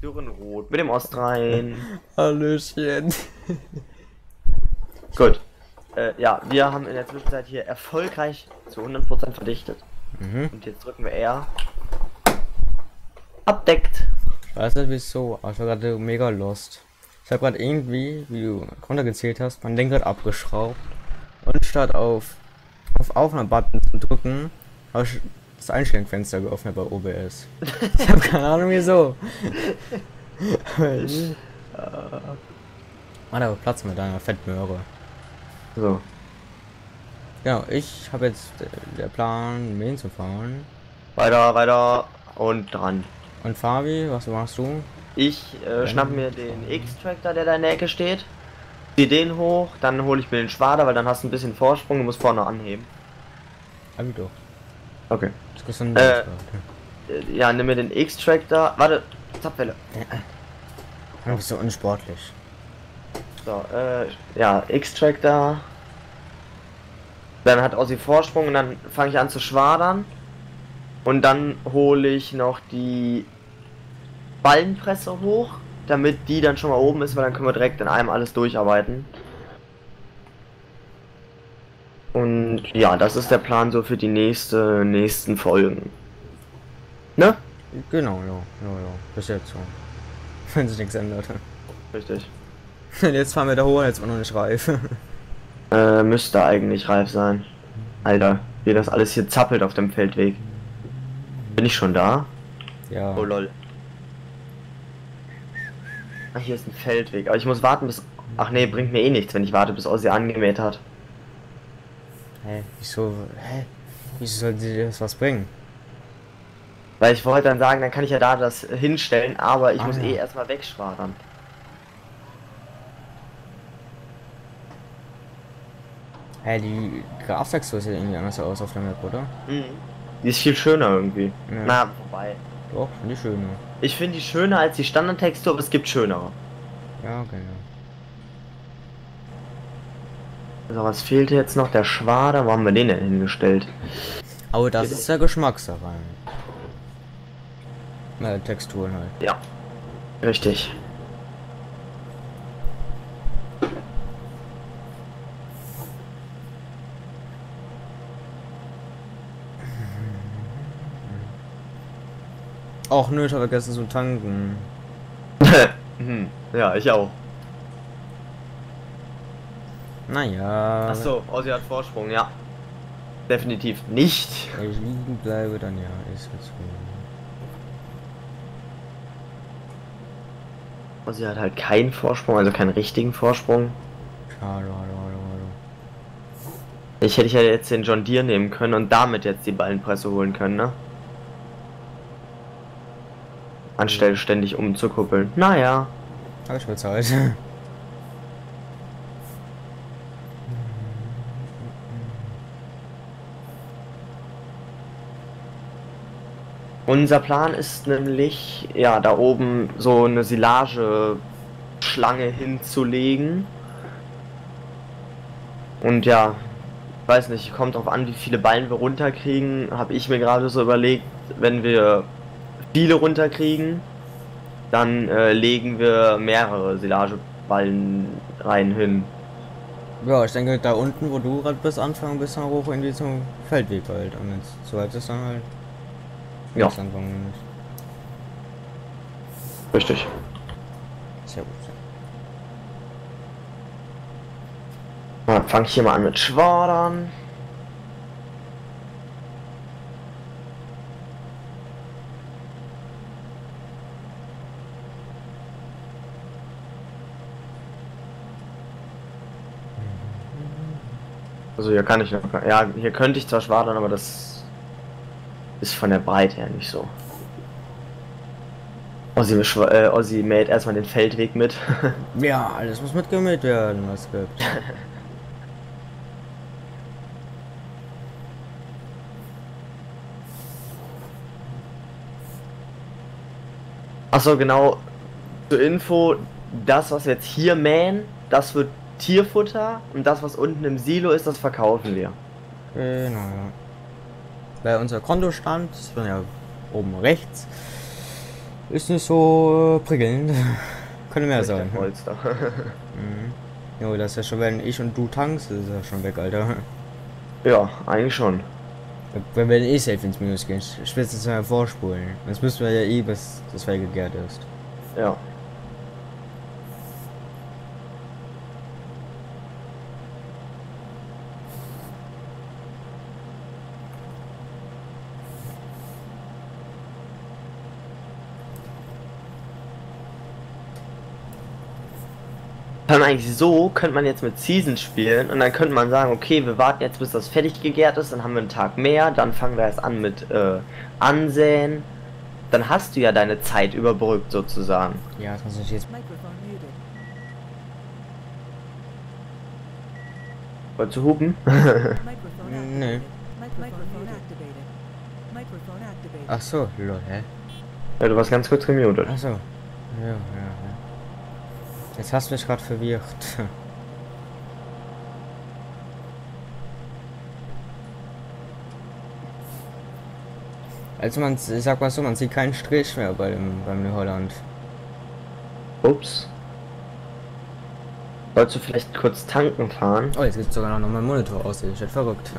Dürrenrot mit dem Ostrhein. Hallöchen. Gut. Äh, ja, wir haben in der Zwischenzeit hier erfolgreich zu 100% verdichtet. Mhm. Und jetzt drücken wir R. Abdeckt. Ich weiß nicht wieso, ich war gerade mega lost. Ich habe gerade irgendwie, wie du runtergezählt hast, mein Lenkrad abgeschraubt. Und statt auf auf Aufnahme-Button zu drücken, habe ich das Einstellungsfenster geöffnet bei OBS. Ich habe keine Ahnung wieso. Mann, aber Platz mit deiner Fettmöhre. So. Genau, ich habe jetzt äh, der Plan, Mähen zu fahren. Weiter, weiter und dran. Und Fabi, was machst du? Ich äh, schnapp mir den X-Tractor, der da in der Ecke steht. Zieh den hoch, dann hole ich mir den Schwader, weil dann hast du ein bisschen Vorsprung, du musst vorne anheben. Hab ich doch. Okay. Äh, Ja, nimm mir den X-Tractor. Warte, Zapfwelle. Du bist so unsportlich. So, äh, ja, X-Tractor. Dann hat Ossi Vorsprung und dann fange ich an zu schwadern. Und dann hole ich noch die Ballenpresse hoch, damit die dann schon mal oben ist, weil dann können wir direkt in einem alles durcharbeiten. Und ja, das ist der Plan so für die nächste, nächsten Folgen. Ne? Genau, ja, ja, ja. Bis jetzt so. Wenn sich nichts ändert. Richtig. Jetzt fahren wir da hoch, jetzt war noch nicht reif. Äh, müsste eigentlich reif sein. Alter, wie das alles hier zappelt auf dem Feldweg. Bin ich schon da? ja. Oh lol. Ah, hier ist ein Feldweg. Aber ich muss warten bis... Ach nee, bringt mir eh nichts, wenn ich warte, bis Ossi angemäht hat. Hä? Wieso? Hä? Wieso soll dir das was bringen? Weil ich wollte dann sagen, dann kann ich ja da das hinstellen, aber ich Ah, muss ja. eh erstmal wegschwadern. Hä, die Grastextur sieht irgendwie anders aus auf der Map, oder? Mhm. Die ist viel schöner irgendwie. Ja. Na, wobei. Doch, ich schöner. Ich finde die schöner als die Standardtextur, aber es gibt schönere. Ja, genau. So, was fehlt jetzt noch? Der Schwader, wo haben wir den denn hingestellt? Aber das ist ja Geschmackssache. Na, Texturen halt. Ja. Richtig. Ach nö, ich habe vergessen zu tanken. hm. Ja, ich auch. Naja. Achso, Ossi hat Vorsprung, ja. Definitiv nicht. Wenn ich liegen bleibe, dann ja, ist jetzt so. Ossi hat halt keinen Vorsprung, also keinen richtigen Vorsprung. Schade, schade, schade, Ich hätte ja jetzt den John Deere nehmen können und damit jetzt die Ballenpresse holen können, ne? Anstelle ständig umzukuppeln. Naja. schade. Hab ich bezahlt. Unser Plan ist nämlich, ja, da oben so eine Silageschlange hinzulegen. Und ja, weiß nicht, kommt drauf an, wie viele Ballen wir runterkriegen. Habe ich mir gerade so überlegt, wenn wir viele runterkriegen, dann äh, legen wir mehrere Silageballen rein hin. ja, ich denke, da unten, wo du gerade bist, anfangen bis dann hoch irgendwie zum Feldweg halt. Und wenn es so weit ist, dann halt. Ja. anfangen. Richtig. Sehr gut. Dann fange ich hier mal an mit Schwadern. Also hier kann ich noch, ja, hier könnte ich zwar schwadern, aber das ist von der Breite her nicht so. Ossi, äh, Ossi mäht erstmal den Feldweg mit. Ja, alles muss mitgemäht werden, was gibt. Achso, genau. Zur Info, das, was wir jetzt hier mähen, das wird Tierfutter und das, was unten im Silo ist, das verkaufen wir. Genau, ja. Bei unser Kontostand, das war ja oben rechts, ist nicht so äh, prickelnd. Könnte mehr sein. Polster. Mhm. Jo, das ist ja schon, wenn ich und du tankst, ist ja schon weg, Alter. ja, eigentlich schon. Wir werden eh safe ins Minus gehen. Ich will es mal vorspulen. Jetzt müssen wir ja eh, bis das Fell gegärt ist. Ja. Dann eigentlich so könnte man jetzt mit Season spielen und dann könnte man sagen, okay, wir warten jetzt bis das fertig gegärt ist, dann haben wir einen Tag mehr, dann fangen wir erst an mit äh, Ansäen. Dann hast du ja deine Zeit überbrückt sozusagen. Ja, das muss ich jetzt. Wolltest du hupen? Activated. Ach so, lol, hä? ja, du warst ganz kurz gemutet. Ach so. Ja, ja, ja. Jetzt hast du mich gerade verwirrt. Also man, ich sag mal so, man sieht keinen Strich mehr bei dem, beim New Holland. Ups. Wolltest du vielleicht kurz tanken fahren? Oh, jetzt geht sogar noch mein Monitor aus, ich werde verrückt.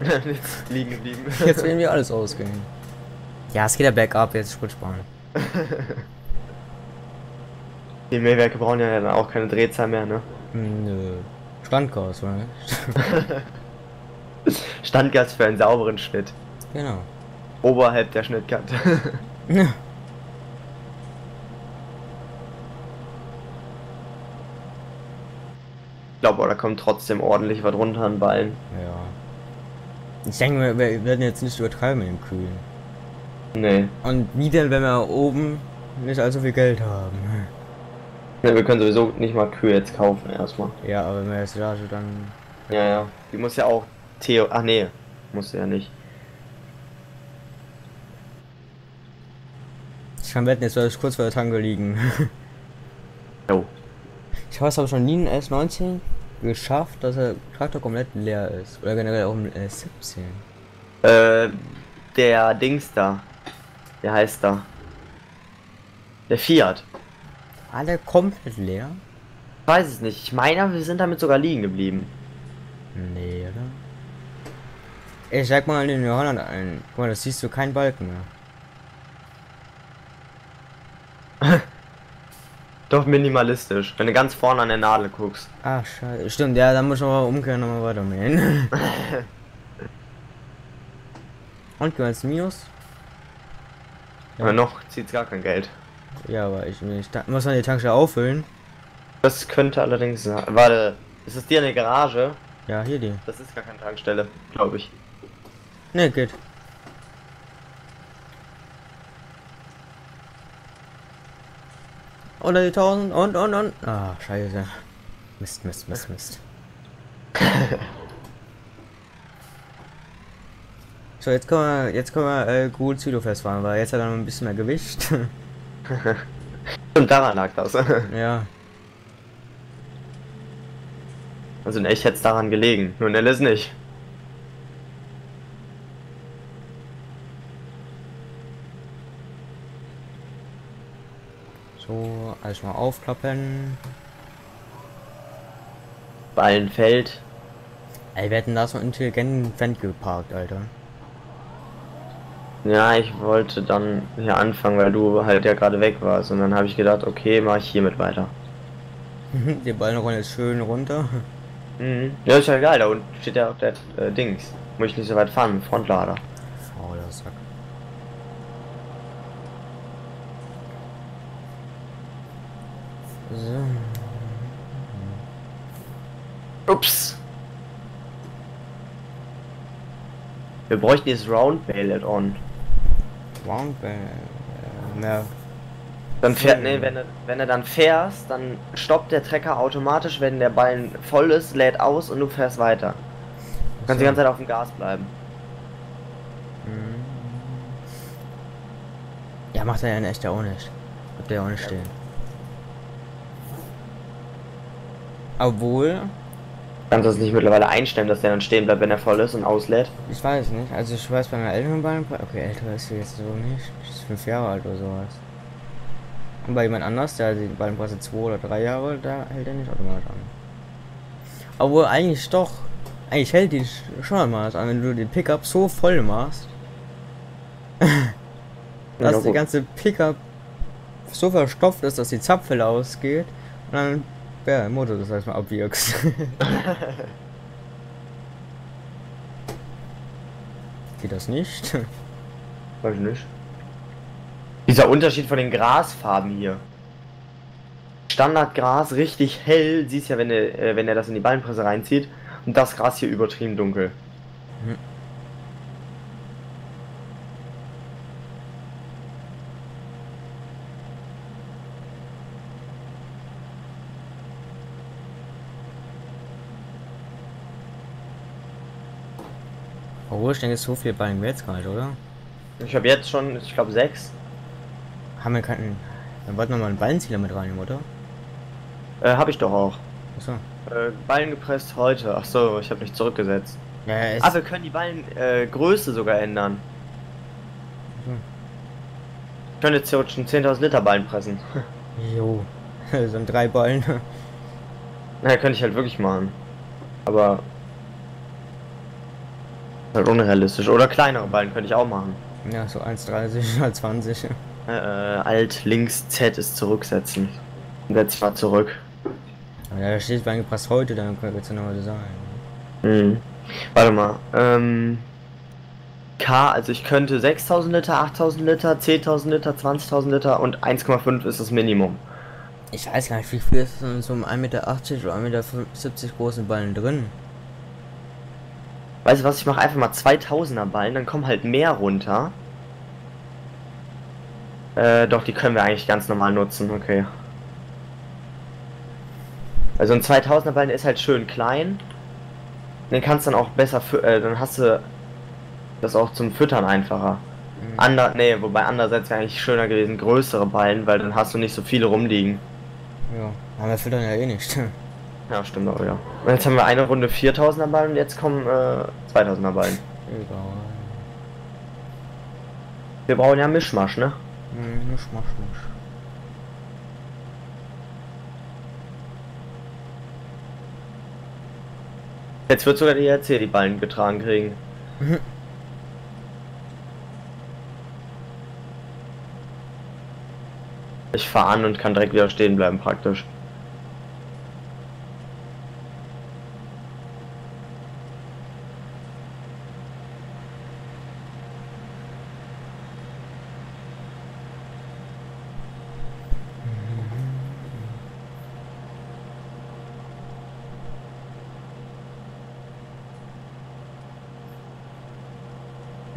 Jetzt liegen geblieben. Jetzt werden wir alles ausgehen. Ja, es geht ja bergab, jetzt Sprit sparen. Die Mähwerke brauchen ja dann auch keine Drehzahl mehr, ne? Hm, Nö. Standgas, oder? Standgas für einen sauberen Schnitt. genau. Oberhalb der Schnittkante. Ja. Ich glaube, da kommt trotzdem ordentlich was runter an Ballen. Ja. Ich denke, wir, wir werden jetzt nicht übertreiben mit dem Kühlen. Nee. Und wie denn, wenn wir oben nicht allzu viel Geld haben? Ja, wir können sowieso nicht mal Kühe jetzt kaufen erstmal. Ja, aber wenn wir jetzt da dann. Ja, ja. Die muss ja auch Theo. Ach nee, muss ja nicht. Ich kann wetten, jetzt soll ich kurz vor der Tanke liegen. Jo. Ich weiß aber schon nie einen S19 geschafft, dass der Traktor komplett leer ist. Oder generell auch ein S17. Äh, der Dings da. Der heißt da. Der Fiat. Alle komplett leer? Ich weiß es nicht. Ich meine, wir sind damit sogar liegen geblieben. Nee, oder? Ich sag mal den New Holland ein. Guck mal, das siehst du keinen Balken mehr. Doch minimalistisch, wenn du ganz vorne an der Nadel guckst. Ah, scheiße. Stimmt, ja, dann muss ich aber umkehren und mal weitermähen. und gehen wir ins Minus? Ja. Aber noch zieht's gar kein Geld. Ja, aber ich, ich muss dann die Tankstelle auffüllen. Das könnte allerdings sein. Warte, ist es dir eine Garage? Ja, hier die. Das ist gar keine Tankstelle, glaube ich. Ne, geht. Oder die 1000 und und und. Ah, scheiße. Mist, Mist, Mist, Mist. so, jetzt können wir, jetzt können wir äh, gut Züdo festfahren, weil jetzt hat er noch ein bisschen mehr Gewicht. Und daran lag das. ja. Also in echt hätte es daran gelegen, nur in Alice nicht. So, alles mal aufklappen. Ballenfeld. Ey, wir hätten da so einen intelligenten Vent geparkt, Alter. Ja, ich wollte dann hier anfangen, weil du halt ja gerade weg warst. Und dann habe ich gedacht, okay, mache ich hiermit weiter. Die rollen jetzt schön runter. Mhm. Ja, ist ja egal, da unten steht ja auch der äh, Dings. Muss ich nicht so weit fahren, Frontlader. Fauler Sack. So. Ups. Wir bräuchten dieses Round Bale Add-on. Roundbell. Äh, mehr. Dann fährt, nee, wenn du, wenn du dann fährst, dann stoppt der Trecker automatisch, wenn der Ballen voll ist, lädt aus und du fährst weiter. Du kannst die ganze Zeit auf dem Gas bleiben. Mhm. Ja, macht er ja in echt ja auch nicht. Bleibt der auch nicht stehen. Obwohl, Kannst du das nicht mittlerweile einstellen, dass der dann stehen bleibt, wenn er voll ist und auslädt? ich weiß nicht. Also ich weiß bei meiner älteren Ballen, okay, älter ist sie jetzt so nicht. Die ist fünf Jahre alt oder sowas. Und bei jemand anders, der die Ballenpresse zwei oder drei Jahre, da hält er nicht automatisch an. Obwohl eigentlich doch. Eigentlich hält die sch- schon automatisch an, wenn du den Pickup so voll machst. dass Ja, die ganze Pickup so verstopft ist, dass die Zapfwelle ausgeht und dann ja, der Motor das heißt mal abwirkst. Geht das nicht? Weiß ich nicht. Dieser Unterschied von den Grasfarben hier. Standardgras richtig hell, siehst ja, wenn er, äh, wenn er das in die Ballenpresse reinzieht. Und das Gras hier übertrieben dunkel. Mhm. Oh, ich denke, so viel Ballen wir jetzt gar nicht, oder? Ich habe jetzt schon, ich glaube, sechs. Haben wir keinen. Dann wollten wir mal einen Ballenzieher mit reinnehmen, oder? Äh, habe ich doch auch. Achso. Äh, Ballen gepresst heute. Ach so, ich habe nicht zurückgesetzt. Ja, ja. Ah, wir können die Ballengröße äh, Größe sogar ändern. Mhm. Ich könnte jetzt theoretisch einen 10.000 Liter Ballen pressen. Jo. Das sind drei Ballen. naja, könnte ich halt wirklich machen. Aber. Halt unrealistisch. Oder kleinere Ballen könnte ich auch machen. Ja, so 1,30 oder 20. Äh, Alt, links, Z ist zurücksetzen. Setz mal zurück. Ja, da steht Ballen gepresst heute, dann wird es ja nochmal so sein. Mhm. Warte mal. Ähm. K, also ich könnte 6000 Liter, 8000 Liter, 10.000 Liter, 20.000 Liter und 1,5 ist das Minimum. Ich weiß gar nicht, wie viel ist in so einem 1,80 Meter oder 1,70 Meter großen Ballen drin. Weißt du was, ich mache einfach mal 2000er Ballen, dann kommen halt mehr runter. Äh, doch, die können wir eigentlich ganz normal nutzen, okay. Also ein 2000er Ballen ist halt schön klein. Den kannst dann auch besser, äh, dann hast du das auch zum Füttern einfacher. Mhm. Ander, nee, wobei andererseits wäre eigentlich schöner gewesen, größere Ballen, weil dann hast du nicht so viele rumliegen. Ja, aber wir füttern ja eh nicht. Ja, stimmt auch, ja. Und jetzt haben wir eine Runde 4000er Ballen und jetzt kommen äh, 2000er Ballen. Egal. Wir brauchen ja Mischmasch, ne? Hm, ich mach nicht. Jetzt wird sogar die ERC die Ballen getragen kriegen. Mhm. Ich fahre an und kann direkt wieder stehen bleiben praktisch.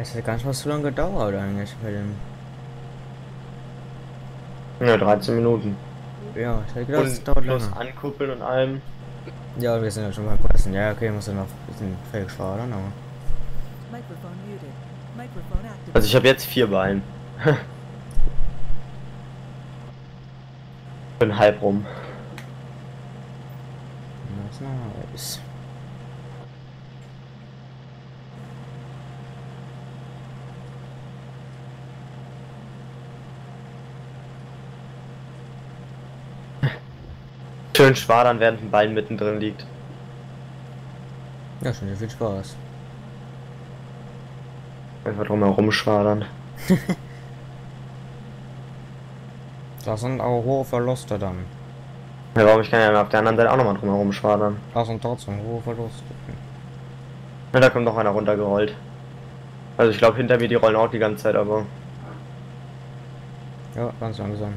Es hat gar nicht mal so lange gedauert eigentlich bei dem. Ja, 13 Minuten. Ja, ich hätte gedacht, es dauert länger. ankuppeln und allem. Ja, wir sind ja schon beim Pressen. Ja, okay, muss dann noch ein bisschen fertig schwadern, aber. Microphone muted. Microphone activated. Also ich habe jetzt vier Ballen. Bin halb rum. Das ist nice. Schön schwadern, während ein Ball mittendrin liegt. Ja, schon sehr viel Spaß. Einfach drumherum schwadern. Das sind auch hohe Verluste dann. Ja, warum ich kann ja auf der anderen Seite auch nochmal drumherum schwadern. Das sind trotzdem hohe Verluste. Ja, da kommt noch einer runtergerollt. Also ich glaube hinter mir die rollen auch die ganze Zeit, aber. Ja, ganz langsam.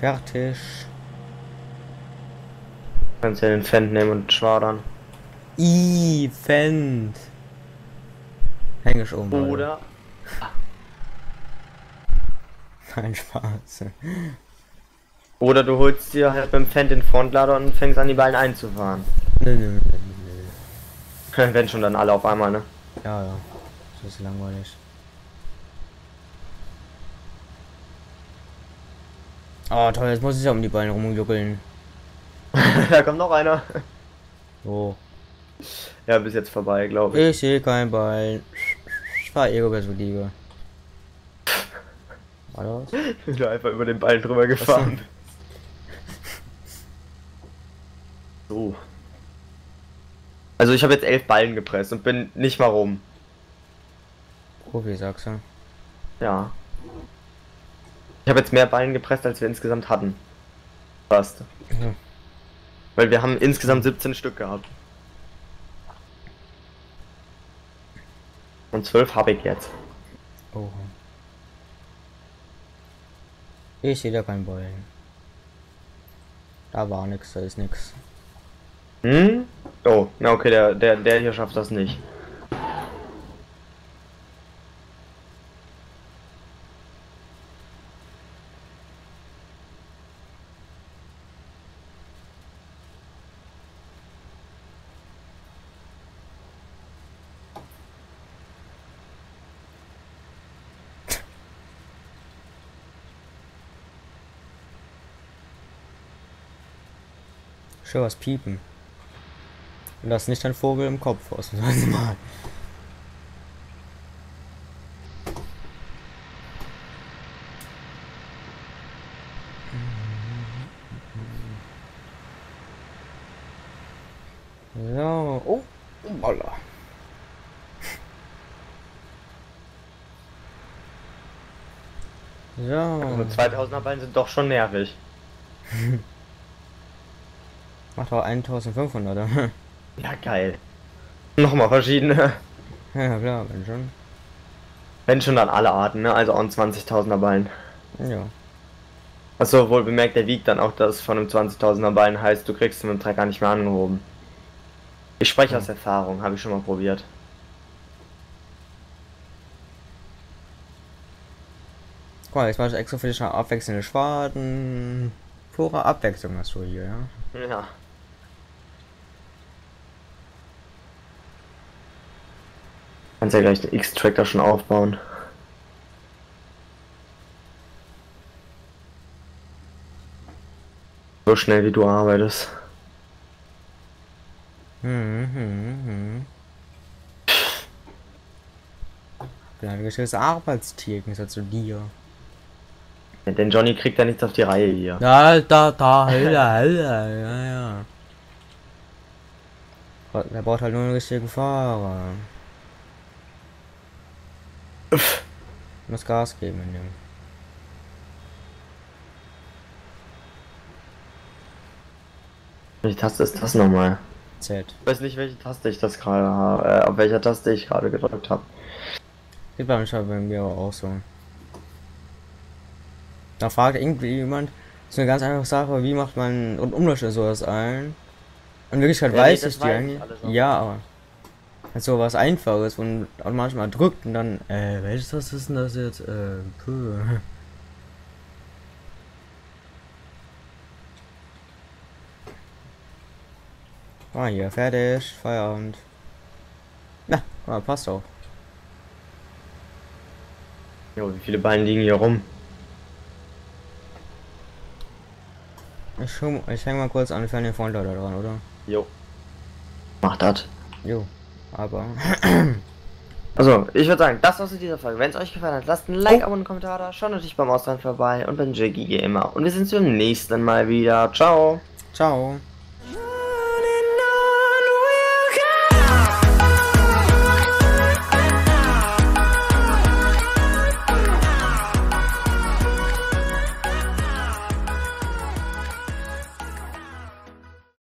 Fertig. Kannst ja den Fendt nehmen und schwadern. I Fend. Häng ich um. Oder Kein Spaß. Oder du holst dir halt beim Fendt den Frontlader und fängst an die Ballen einzufahren. Nö, nö, nö, nö. Wenn schon dann alle auf einmal, ne? Ja, ja. Das ist langweilig. Oh toll, jetzt muss ich ja um die Beine rumjuckeln. da kommt noch einer. So. Ja, bis jetzt vorbei, glaube ich. Ich sehe kein Bein. Ich war Ego-Perspektive. War das? Ich bin einfach über den Ball drüber gefahren. So. Also ich habe jetzt elf Ballen gepresst und bin nicht mal rum. Profi, sagst du. Ja. Ich habe jetzt mehr Ballen gepresst, als wir insgesamt hatten. Fast. Ja. Weil wir haben insgesamt 17 Stück gehabt. Und 12 habe ich jetzt. Oh. Ich sehe da kein Beulen. Da war nix, da ist nix. Hm? Oh, na okay, der, der, der hier schafft das nicht. Schön was piepen. Und das ist nicht ein Vogel im Kopf, ausnahmsweise mal. So, oh, oh, Alter. Also So, 2000er Ballen sind doch schon nervig. macht auch 1500, oder? Ja, geil. Nochmal verschiedene. ja, klar, wenn schon. Wenn schon dann alle Arten, ne? Also auch ein 20.000er Ballen. Ja. Achso, wohl bemerkt, der wiegt dann auch das von einem 20.000er Ballen heißt, du kriegst ihn mit dem Trecker nicht mehr angehoben. Ich spreche aus Erfahrung, habe ich schon mal probiert. Guck mal, jetzt mach ich extra für dich abwechselnde Schwaden. Pure Abwechslung hast du hier, ja? Ja. Kannst ja gleich den X-Tractor schon aufbauen. So schnell wie du arbeitest. Hm, hm, hm. bin ein gescheites Arbeitstier, im Gegensatz zu dir. Ja, denn Johnny kriegt ja nichts auf die Reihe hier. Ja, da, da, Alter, Alter, ja, ja. Er braucht halt nur einen richtigen Fahrer. Muss Gas geben in dem. Welche Taste ist das nochmal? Z. Ich weiß nicht, welche Taste ich das gerade habe, äh, auf welcher Taste ich gerade gedrückt habe. Geht beim Schau bei mir aber auch so. Da fragt irgendwie jemand, das ist eine ganz einfache Sache, wie macht man und Umlöscher sowas ein? Und wirklich halt Ja, nee, weiß das ich die weiß ich eigentlich. Ja, aber so was einfaches und automatisch mal drückt und dann, äh, welches das ist denn das jetzt? Äh, puh. Ah, hier, fertig, Feierabend. Na, ah, passt auch. Jo, wie viele Ballen liegen hier rum? Ich, ich hänge mal kurz an den Freund da dran, oder? Jo. Mach das. Jo, aber. Also, ich würde sagen, das war's mit dieser Folge. Wenn es euch gefallen hat, lasst ein Like, Abo und einen Kommentar da. Schaut natürlich beim Ausland vorbei und beim Jiggy Gamer. Und wir sehen uns beim nächsten Mal wieder. Ciao. Ciao.